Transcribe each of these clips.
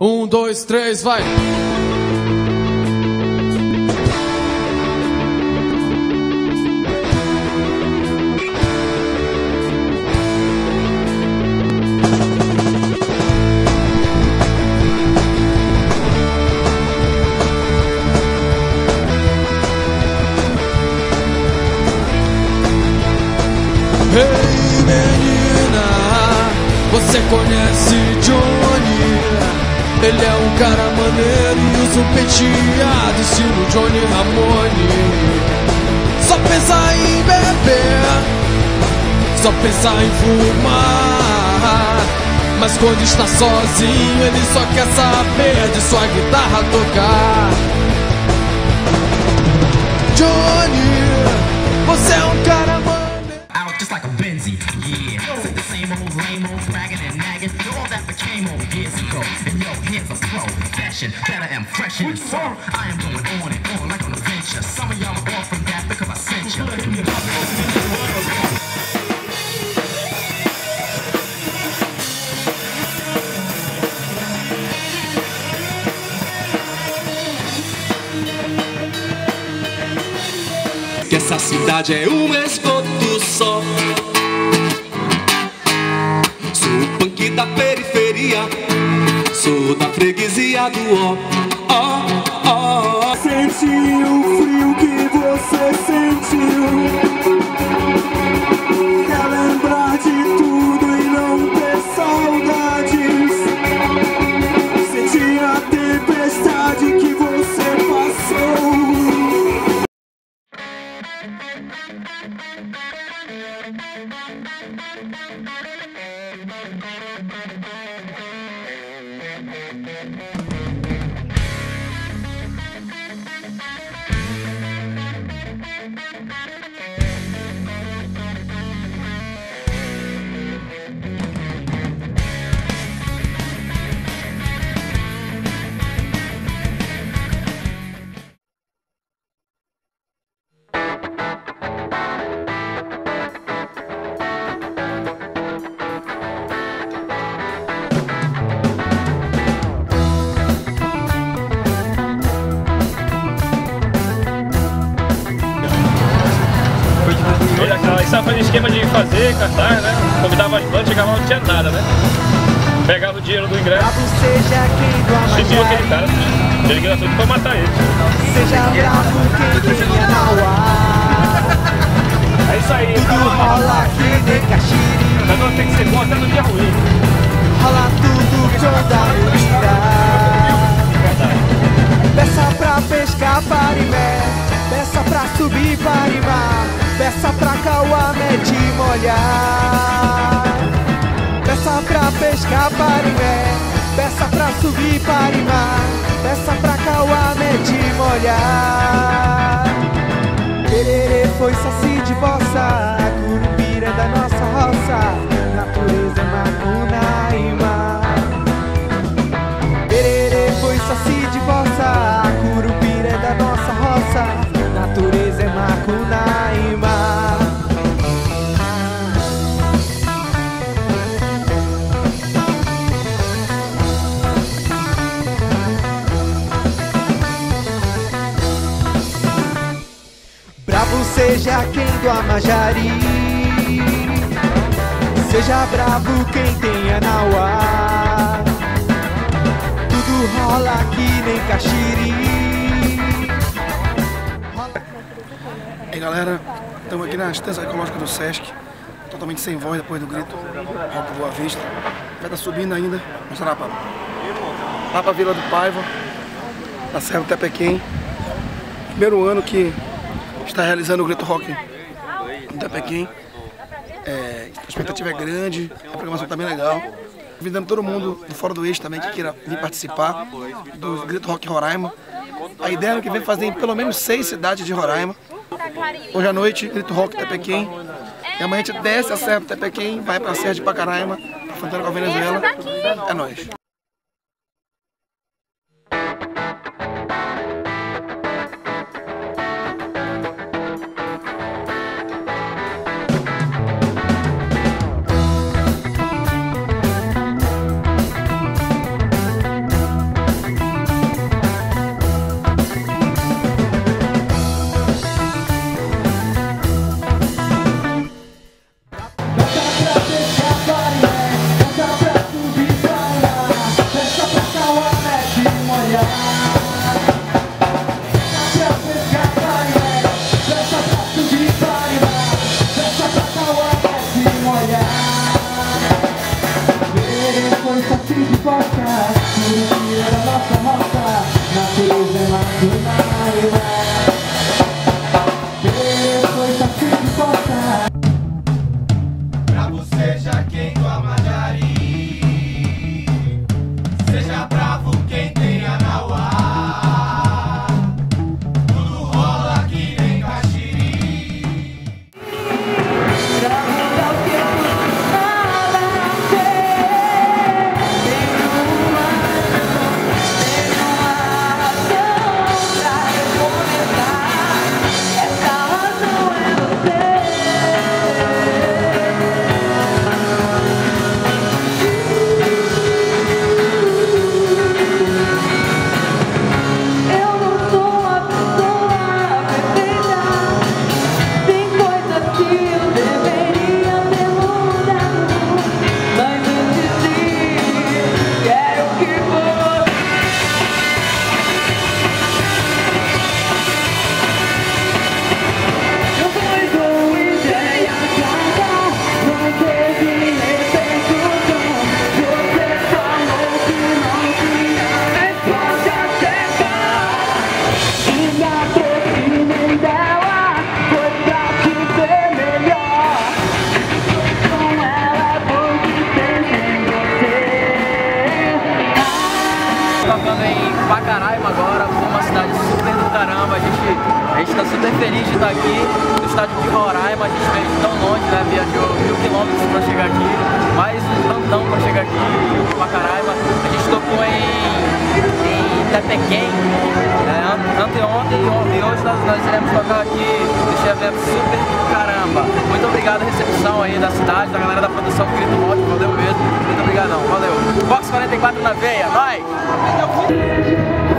Um, dois, três, vai! Ele é um cara maneiro e usa um penteado estilo Johnny Ramone. Só pensa em beber, só pensa em fumar. Mas quando está sozinho, ele só quer saber de sua guitarra tocar. Johnny, A flow, fashion, better and fresher and so. I am going on and on like an adventure. Some of y'all are off from that because I sent you. que essa cidade é um esgoto só. Sou o punk da periferia, sou da freguesia do ó, ó, ó. Sente o frio que você sentiu. Quer lembrar de de fazer cartaz, né? Convidava as bandas, chegava lá não tinha nada, né? Pegava o dinheiro do ingresso, distribuía aquele cara, ele tudo pra matar ele. Seja bravo quem tenha na ar. É isso aí, Tudo rola que nem caxiri. cada tem que ser bom até no dia ruim. Rola tudo toda vida. Te molhar. Peça pra pescar parimé, peça pra subir parimar, peça pra Cauamé te molhar. Pererê foi saci seja quem do Amajari, seja bravo quem tenha Nauá. Tudo rola que nem caxiri. E aí galera, estamos aqui na assistência ecológica do Sesc, totalmente sem voz depois do grito, Rock Boa Vista. Vai estar subindo ainda, mostrar lá pra, lá pra Vila do Paiva, na Serra do Tepequém. Primeiro ano que está realizando o grito rock no Tepequém. É, a expectativa é grande, a programação está bem legal. Convidando todo mundo do fora do eixo também que queira vir participar do Grito Rock Roraima. A ideia é que vem fazer em pelo menos seis cidades de Roraima. Hoje à noite, Grito Rock Tepequém. E amanhã a gente desce a Serra do Tepequém, vai pra Serra de Pacaraima, fronteira com a Venezuela. É nóis. facas, mentira natureza é mais gente tá super feliz de estar aqui no estádio de Roraima. A gente veio tão longe, né? Viajou mil quilômetros pra chegar aqui, mais um tantão pra chegar aqui em Pacaraima. A gente tocou em, em Tepequém, né? Ante- anteontem e hoje nós, nós iremos tocar aqui nesse evento super caramba. Muito obrigado à recepção aí da cidade, da galera da produção Grito Morte, valeu mesmo. Obrigadão, valeu. Box 44 na veia, vai!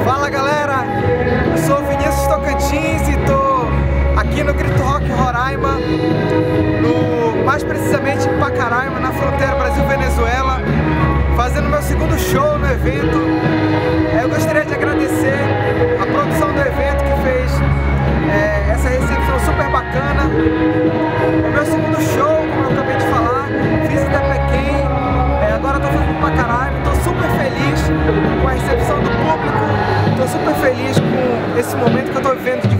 Fala galera, eu sou Vinícius Tocantins e tô aqui no Grito Rock Roraima, no, mais precisamente em Pacaraima, na fronteira Brasil-Venezuela, fazendo meu segundo show no evento. Esse momento que eu estou vivendo de